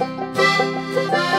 Música